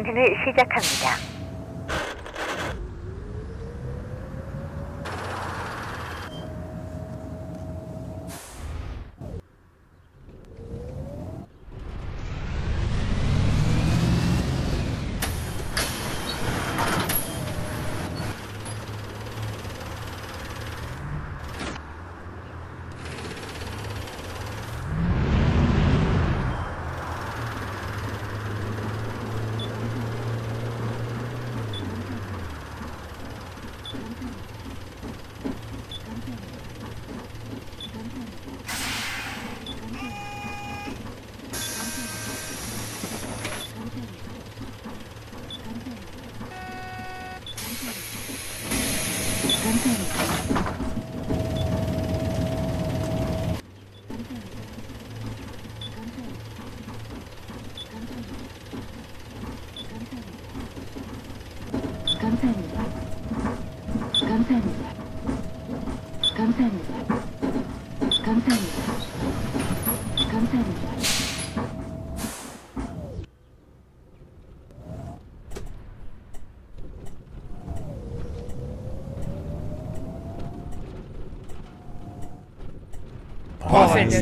운행을 시작합니다.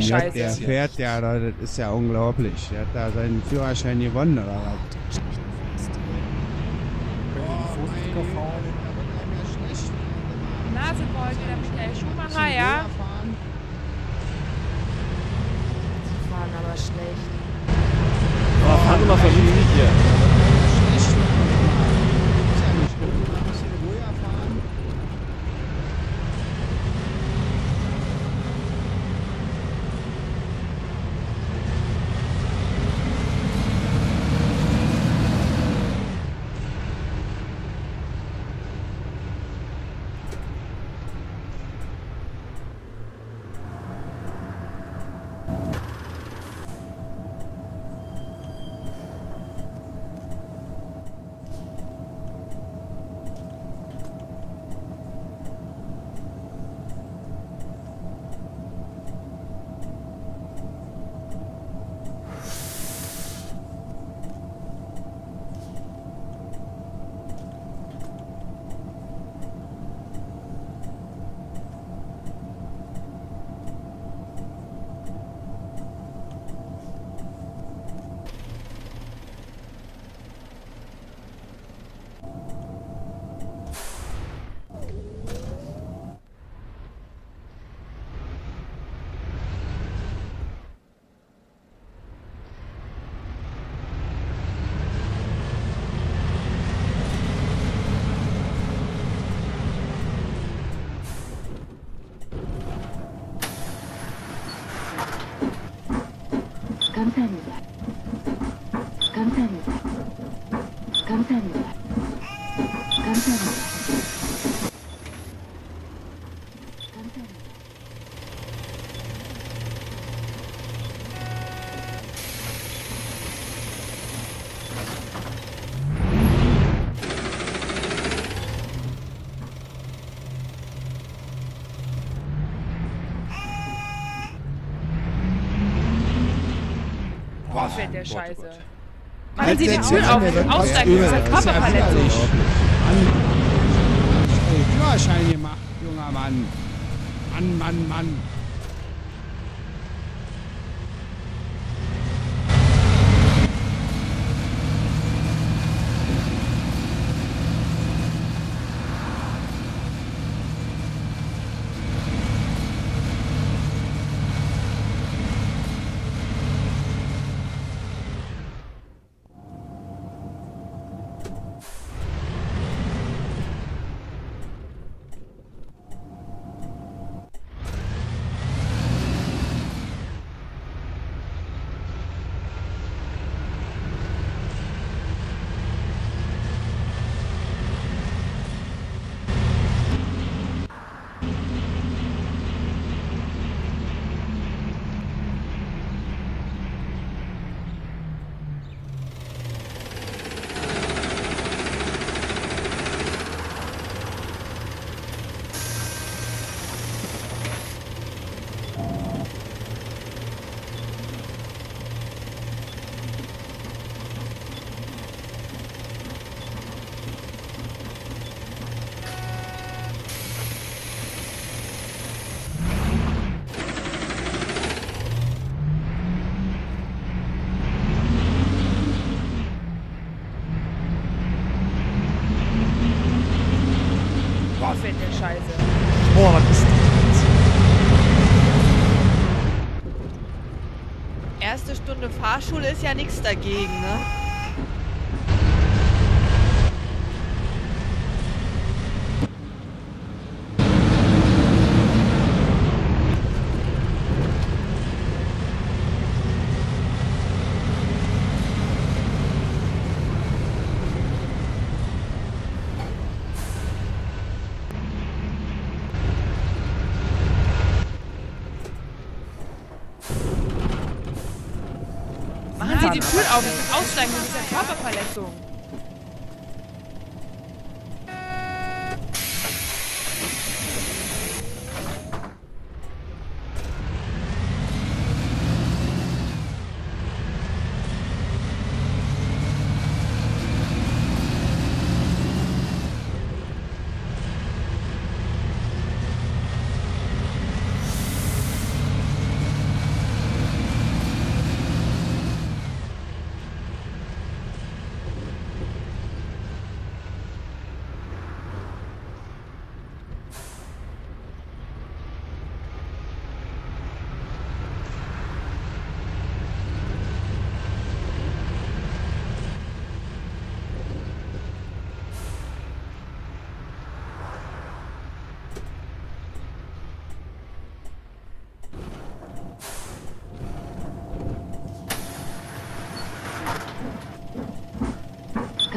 Der der, fährt ja, das ist ja unglaublich. Der hat da seinen Führerschein gewonnen oder was? Nasebeuge, der Michael Schumacher, ja. Sie fahren aber schlecht. Oh, fahren Sie mal vernünftig hier. 감사합니다. Scheiße. Halt Machen Sie die den Tür Zahn, auf. wird Aussteigen widerlich. Mann. Ey, Führerschein gemacht, junger Mann. Mann, Mann, Mann. Scheiße. Boah, was ist das? Erste Stunde Fahrschule ist ja nichts dagegen, ne? Machen Sie die Tür auf, das ist aussteigen, das ist ja Körperverletzung.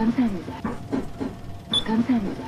감사합니다. 감사합니다.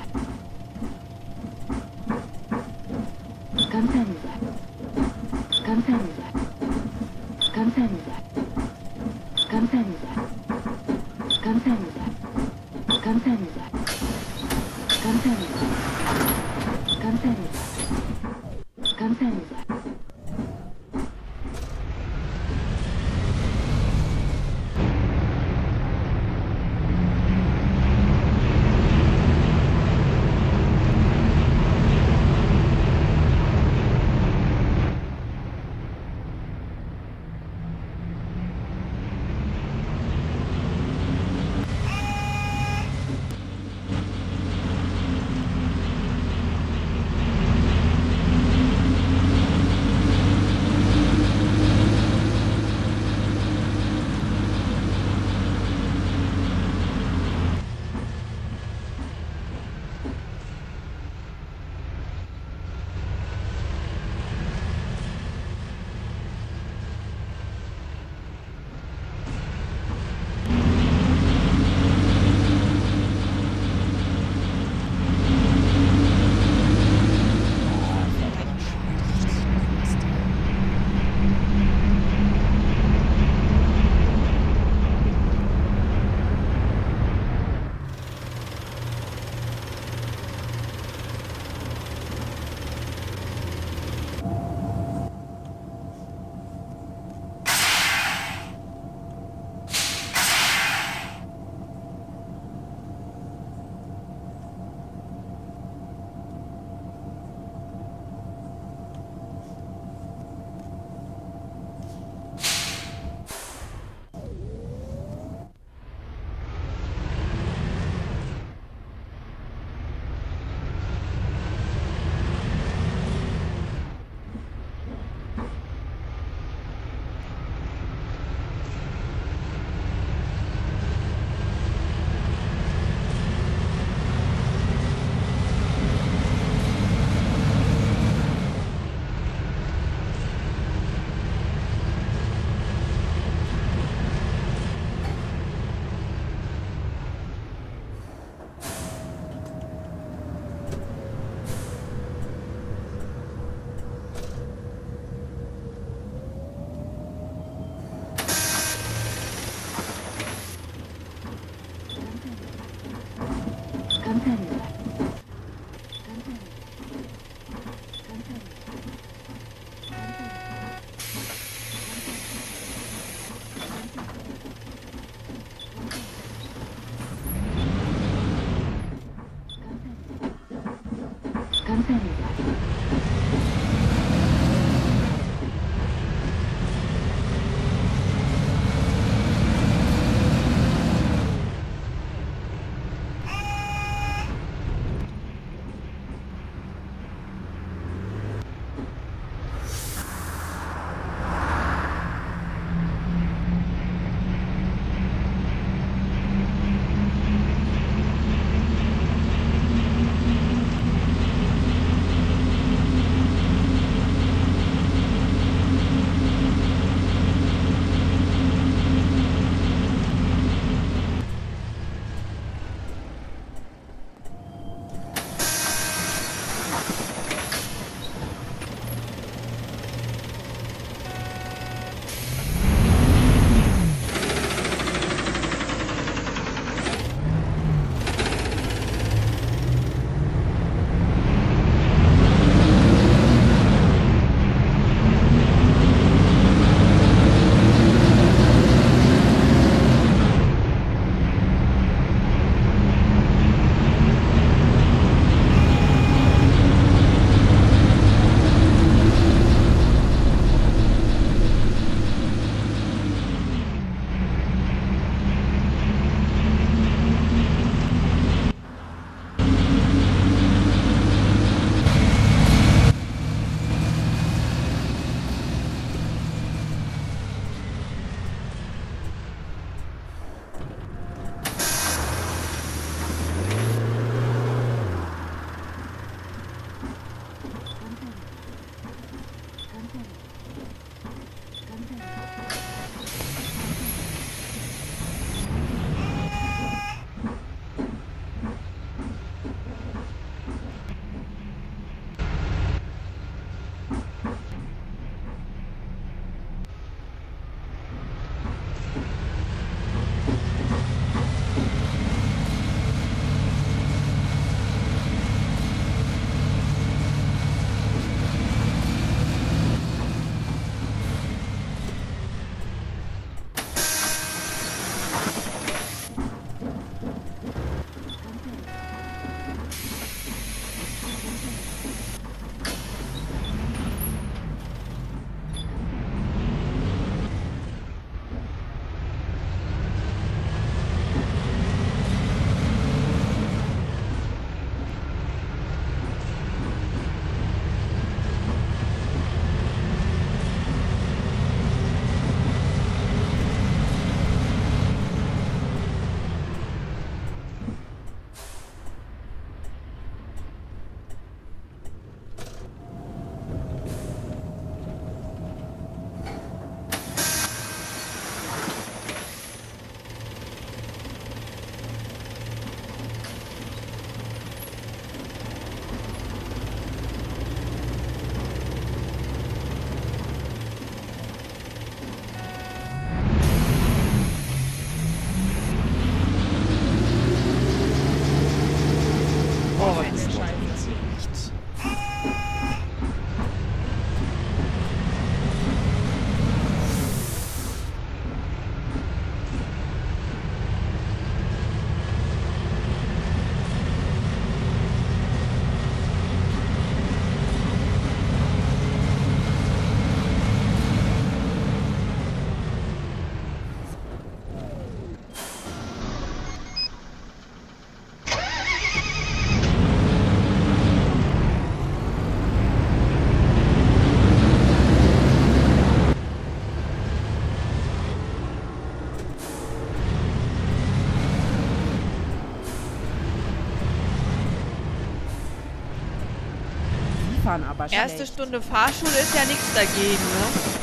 Erste Stunde Fahrschule ist ja nichts dagegen, ne?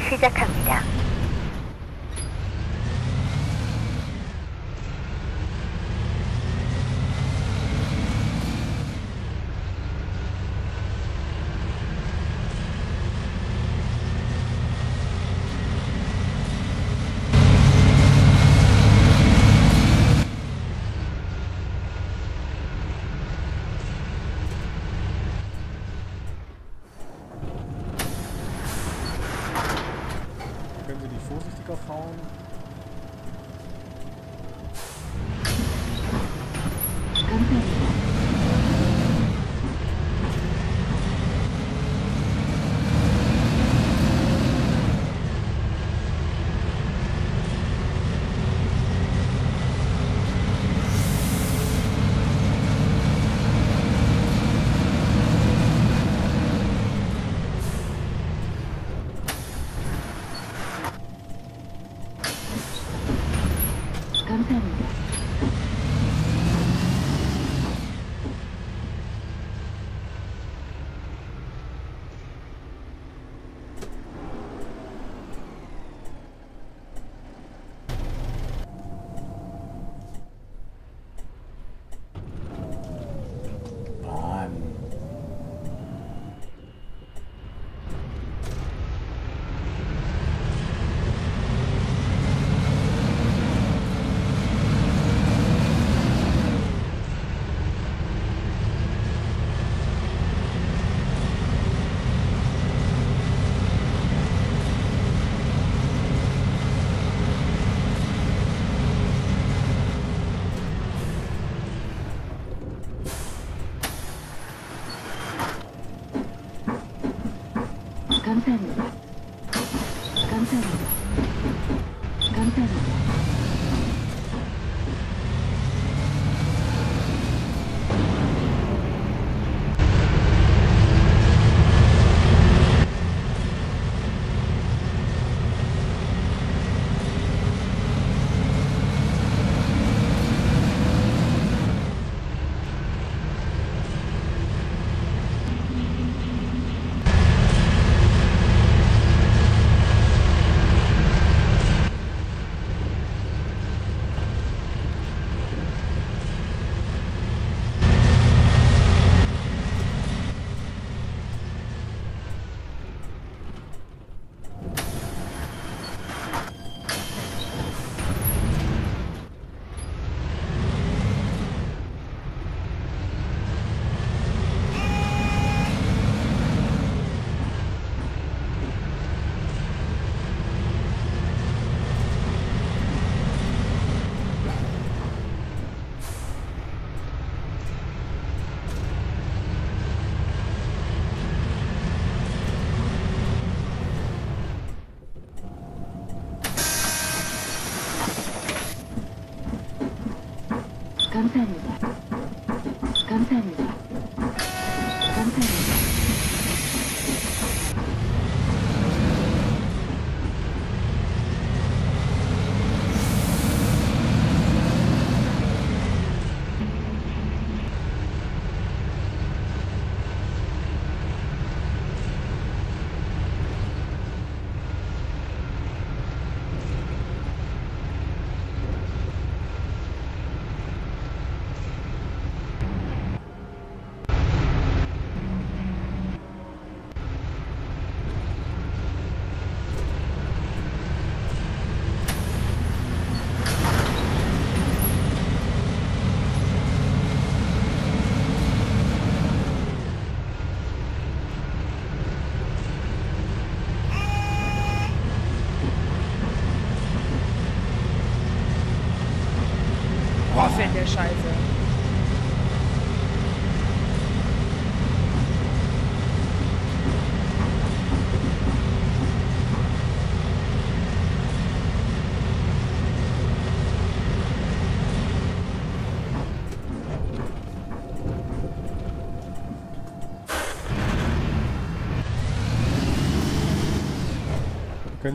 试一下看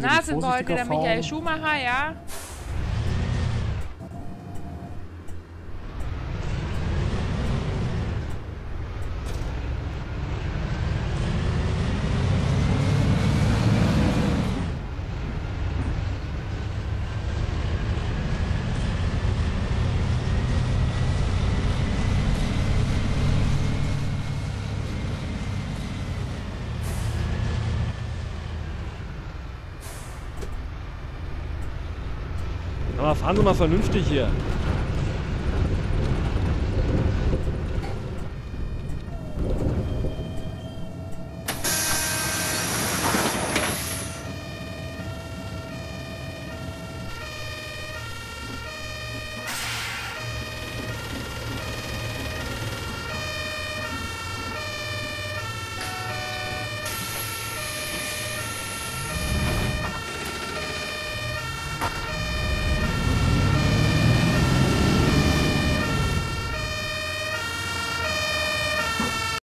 Nasenbeutel, der Michael Schumacher, ja. Aber fahren Sie mal vernünftig hier.